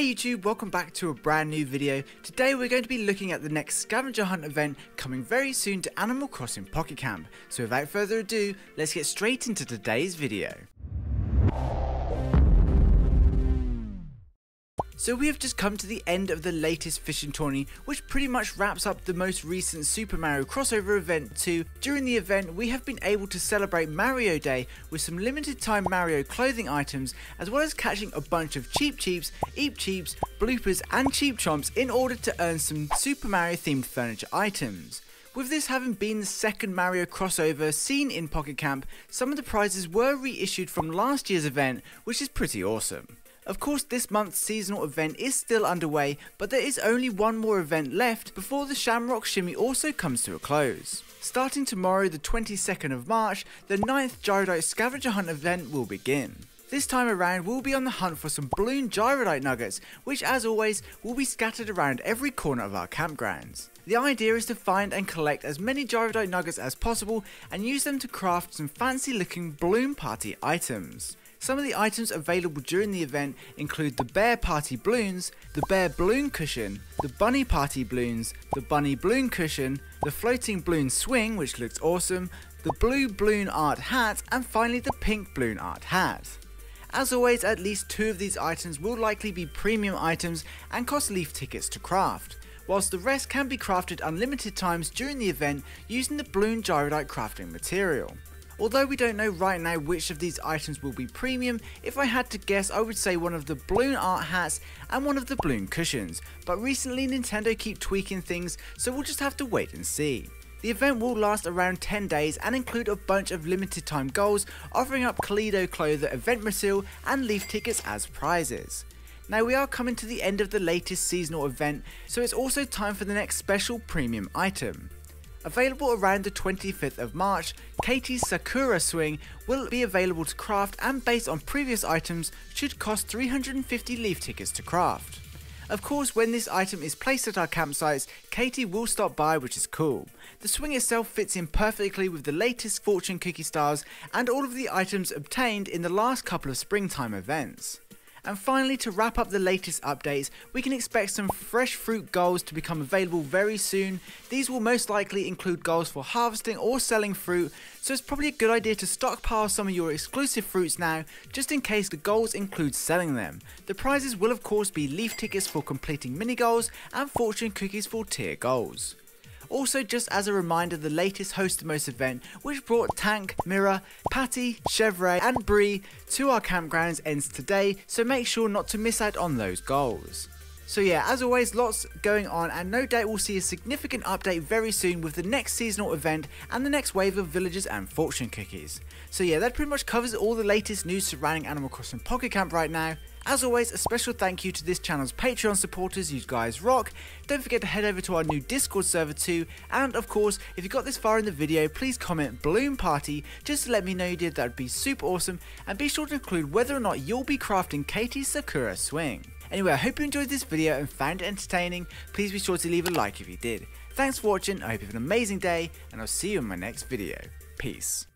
Hey YouTube, welcome back to a brand new video. Today we're going to be looking at the next scavenger hunt event coming very soon to Animal Crossing Pocket Camp. So without further ado, let's get straight into today's video. So we have just come to the end of the latest fishing tourney, which pretty much wraps up the most recent Super Mario crossover event 2. During the event, we have been able to celebrate Mario Day with some limited time Mario clothing items, as well as catching a bunch of Cheep Cheeps, Eep Cheeps, bloopers and cheap Chomps in order to earn some Super Mario themed furniture items. With this having been the second Mario crossover seen in Pocket Camp, some of the prizes were reissued from last year's event, which is pretty awesome. Of course this month's seasonal event is still underway, but there is only one more event left before the Shamrock Shimmy also comes to a close. Starting tomorrow the 22nd of March, the 9th Gyroidite Scavenger Hunt event will begin. This time around we'll be on the hunt for some balloon gyroidite nuggets, which as always will be scattered around every corner of our campgrounds. The idea is to find and collect as many gyroidite nuggets as possible and use them to craft some fancy looking balloon party items. Some of the items available during the event include the Bear Party Balloons, the Bear Balloon Cushion, the Bunny Party Balloons, the Bunny Balloon Cushion, the Floating Balloon Swing which looks awesome, the Blue Balloon Art Hat and finally the Pink Balloon Art Hat. As always, at least two of these items will likely be premium items and cost leaf tickets to craft, whilst the rest can be crafted unlimited times during the event using the Balloon Gyroidite crafting material. Although we don't know right now which of these items will be premium, if I had to guess I would say one of the balloon art hats and one of the balloon cushions, but recently Nintendo keep tweaking things so we'll just have to wait and see. The event will last around 10 days and include a bunch of limited time goals offering up Kaleido Clother event material and leaf tickets as prizes. Now we are coming to the end of the latest seasonal event so it's also time for the next special premium item. Available around the 25th of March, Katie's Sakura Swing will be available to craft and based on previous items should cost 350 leaf tickets to craft. Of course when this item is placed at our campsites, Katie will stop by which is cool. The swing itself fits in perfectly with the latest fortune cookie stars and all of the items obtained in the last couple of springtime events. And finally, to wrap up the latest updates, we can expect some fresh fruit goals to become available very soon. These will most likely include goals for harvesting or selling fruit, so it's probably a good idea to stockpile some of your exclusive fruits now, just in case the goals include selling them. The prizes will of course be leaf tickets for completing mini goals and fortune cookies for tier goals. Also, just as a reminder, the latest Hostamos event, which brought Tank, Mira, Patty, Chevrolet, and Bree to our campgrounds, ends today, so make sure not to miss out on those goals. So yeah, as always, lots going on, and no doubt we'll see a significant update very soon with the next seasonal event and the next wave of villagers and fortune cookies. So yeah, that pretty much covers all the latest news surrounding Animal Crossing Pocket Camp right now. As always, a special thank you to this channel's Patreon supporters, you guys rock. Don't forget to head over to our new Discord server too, and of course, if you got this far in the video, please comment Balloon Party just to let me know you did, that would be super awesome, and be sure to include whether or not you'll be crafting Katie's Sakura Swing. Anyway, I hope you enjoyed this video and found it entertaining, please be sure to leave a like if you did. Thanks for watching, I hope you have an amazing day, and I'll see you in my next video. Peace.